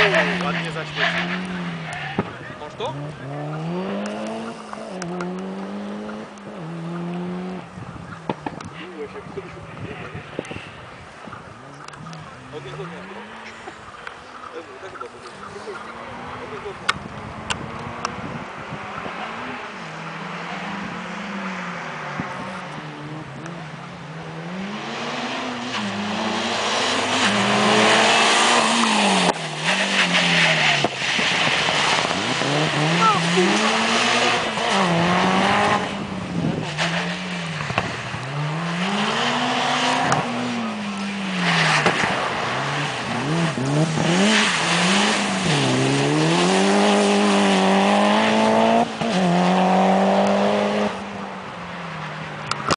Ładnie zaświecił. Możesz tu? Od niego nie. Też tak chyba to jest. Od niego nie.